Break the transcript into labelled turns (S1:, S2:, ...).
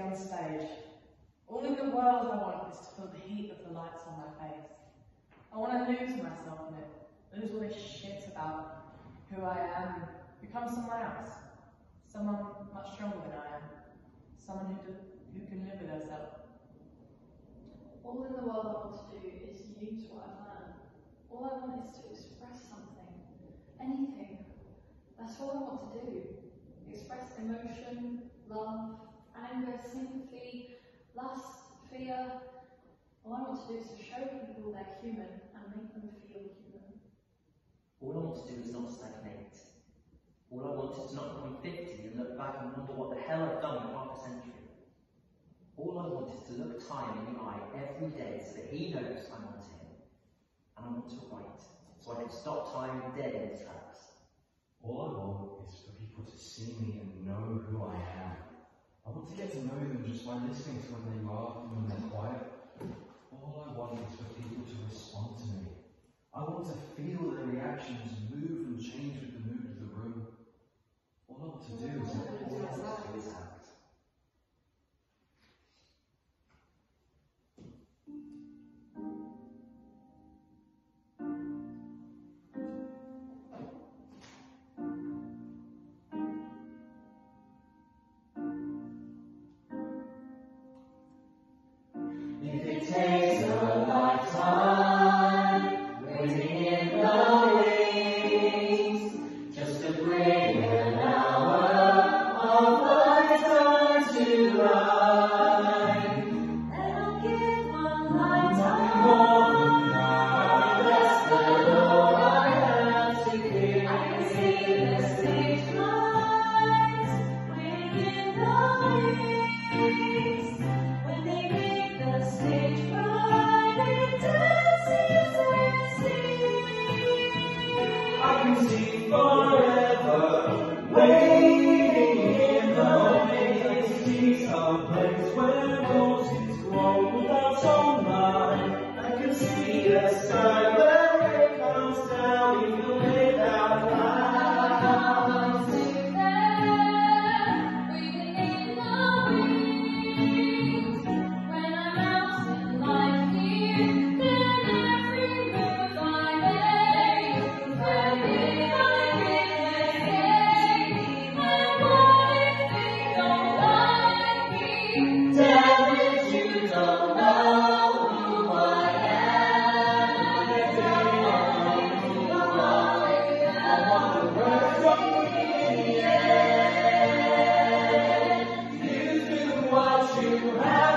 S1: on stage. All in the world I want is to feel the heat of the lights on my face. I want to lose myself in it, lose all this shit about who I am, become someone else, someone much stronger than I am, someone who, do, who can live with herself.
S2: All in the world I want to do is use what I've learned. All I want is to express something, anything. That's all I want to do. Express emotion, love, anger, sympathy, lust, fear. All I want to do is to show people they're human and make them feel human.
S3: All I want to do is not stagnate. All I want is to not become 50 and look back and wonder what the hell I've done in half a century. All I want is to look time in the eye every day so that he knows I'm on to him. And I want to write, so I can stop time dead in its tracks.
S4: All I want is for people to see me and know who I am. Get to know them just by listening to when they laugh and when they're quiet.
S5: Where roses grow without sunlight. I can see a sky you have